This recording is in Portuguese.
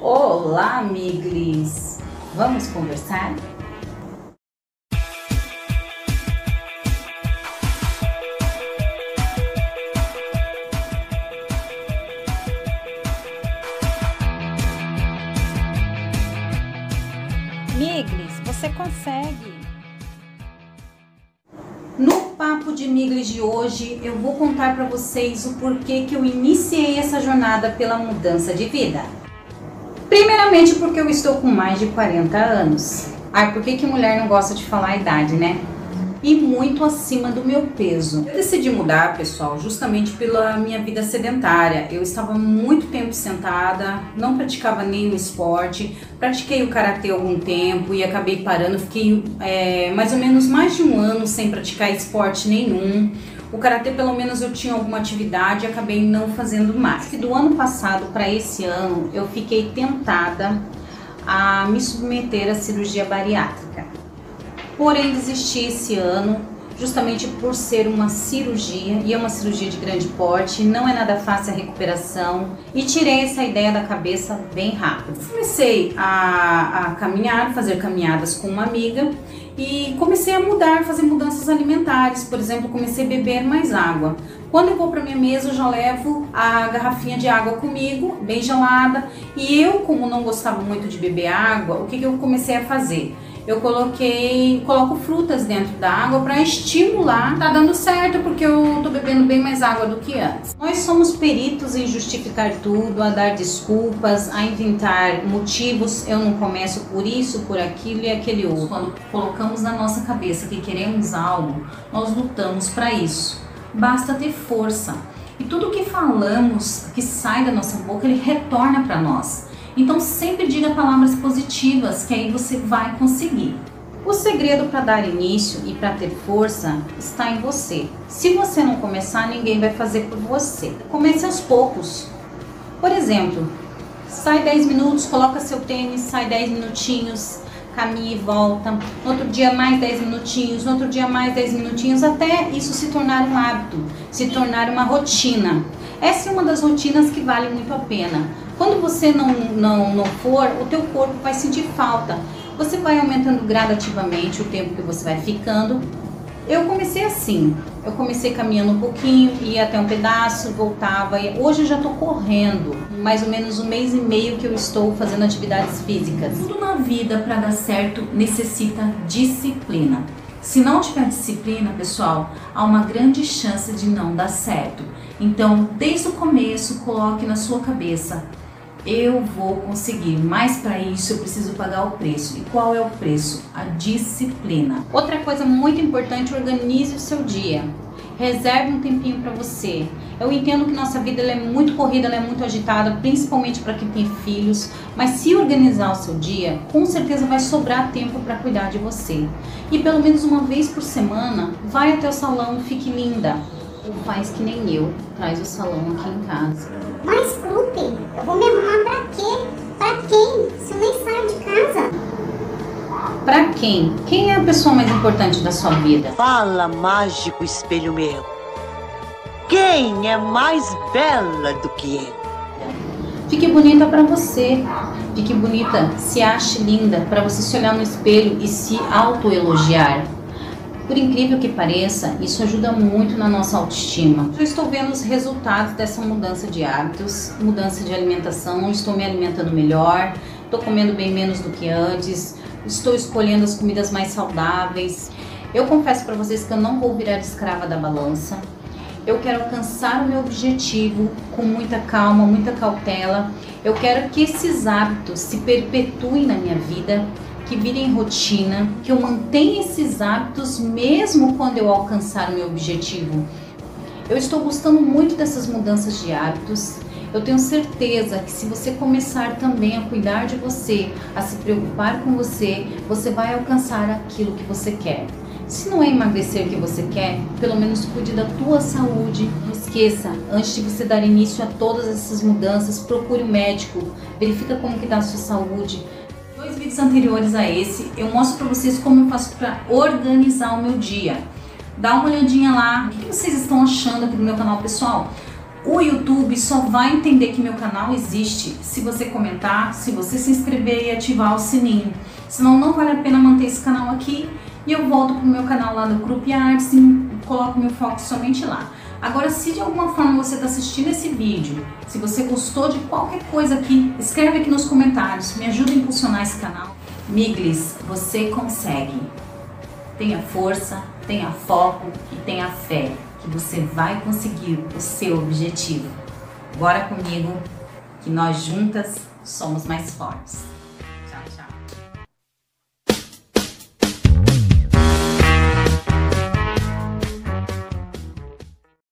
Olá, amigos! Vamos conversar? Miglis, você consegue! No papo de Miglis de hoje, eu vou contar para vocês o porquê que eu iniciei essa jornada pela mudança de vida. Primeiramente porque eu estou com mais de 40 anos. Ai, por que, que mulher não gosta de falar a idade, né? E muito acima do meu peso. Eu decidi mudar, pessoal, justamente pela minha vida sedentária. Eu estava muito tempo sentada, não praticava nenhum esporte, pratiquei o karatê algum tempo e acabei parando. Fiquei é, mais ou menos mais de um ano sem praticar esporte nenhum. O karatê, pelo menos, eu tinha alguma atividade e acabei não fazendo mais. E do ano passado para esse ano, eu fiquei tentada a me submeter à cirurgia bariátrica porém desisti esse ano justamente por ser uma cirurgia e é uma cirurgia de grande porte, não é nada fácil a recuperação e tirei essa ideia da cabeça bem rápido. Comecei a, a caminhar, fazer caminhadas com uma amiga e comecei a mudar, fazer mudanças alimentares. Por exemplo, comecei a beber mais água. Quando eu vou para minha mesa, eu já levo a garrafinha de água comigo, bem gelada. E eu, como não gostava muito de beber água, o que, que eu comecei a fazer? Eu coloquei, coloco frutas dentro da água para estimular. Tá dando certo porque eu tô bebendo bem mais água do que antes. Nós somos peritos em justificar tudo, a dar desculpas, a inventar motivos. Eu não começo por isso, por aquilo e aquele outro. Quando colocamos na nossa cabeça que queremos algo, nós lutamos para isso. Basta ter força. E tudo que falamos, que sai da nossa boca, ele retorna para nós. Então sempre diga palavras positivas, que aí você vai conseguir. O segredo para dar início e para ter força está em você. Se você não começar, ninguém vai fazer por você. Comece aos poucos. Por exemplo, sai 10 minutos, coloca seu tênis, sai 10 minutinhos, caminha e volta. No outro dia mais 10 minutinhos, no outro dia mais 10 minutinhos, até isso se tornar um hábito, se tornar uma rotina. Essa é uma das rotinas que vale muito a pena. Quando você não, não, não for, o teu corpo vai sentir falta. Você vai aumentando gradativamente o tempo que você vai ficando. Eu comecei assim, eu comecei caminhando um pouquinho, ia até um pedaço, voltava. Hoje eu já estou correndo, mais ou menos um mês e meio que eu estou fazendo atividades físicas. Tudo na vida para dar certo necessita disciplina. Se não tiver disciplina, pessoal, há uma grande chance de não dar certo. Então, desde o começo, coloque na sua cabeça: eu vou conseguir, mas para isso eu preciso pagar o preço. E qual é o preço? A disciplina. Outra coisa muito importante, organize o seu dia. Reserve um tempinho para você. Eu entendo que nossa vida é muito corrida, é muito agitada, principalmente para quem tem filhos, mas se organizar o seu dia, com certeza vai sobrar tempo para cuidar de você. E pelo menos uma vez por semana, vai até o salão, fique linda. Ou faz que nem eu, traz o salão aqui em casa. Mas eu vou me arrumar pra quê? Pra quem? Se eu nem saio de casa. Pra quem? Quem é a pessoa mais importante da sua vida? Fala, mágico espelho meu. Quem é mais bela do que eu? Fique bonita para você. Fique bonita, se ache linda para você se olhar no espelho e se autoelogiar. Por incrível que pareça, isso ajuda muito na nossa autoestima. Eu estou vendo os resultados dessa mudança de hábitos, mudança de alimentação, estou me alimentando melhor, estou comendo bem menos do que antes, estou escolhendo as comidas mais saudáveis. Eu confesso para vocês que eu não vou virar escrava da balança. Eu quero alcançar o meu objetivo com muita calma, muita cautela. Eu quero que esses hábitos se perpetuem na minha vida que virem rotina, que eu mantenha esses hábitos mesmo quando eu alcançar o meu objetivo. Eu estou gostando muito dessas mudanças de hábitos. Eu tenho certeza que se você começar também a cuidar de você, a se preocupar com você, você vai alcançar aquilo que você quer. Se não é emagrecer o que você quer, pelo menos cuide da tua saúde. Não esqueça, antes de você dar início a todas essas mudanças, procure um médico, verifica como que está a sua saúde, vídeos anteriores a esse, eu mostro para vocês como eu faço para organizar o meu dia. Dá uma olhadinha lá, o que vocês estão achando aqui do meu canal, pessoal? O YouTube só vai entender que meu canal existe se você comentar, se você se inscrever e ativar o sininho. Senão não vale a pena manter esse canal aqui e eu volto pro meu canal lá no Group Arts coloco meu foco somente lá. Agora, se de alguma forma você está assistindo esse vídeo, se você gostou de qualquer coisa aqui, escreve aqui nos comentários, me ajuda a impulsionar esse canal. Miglis, você consegue. Tenha força, tenha foco e tenha fé que você vai conseguir o seu objetivo. Bora comigo, que nós juntas somos mais fortes.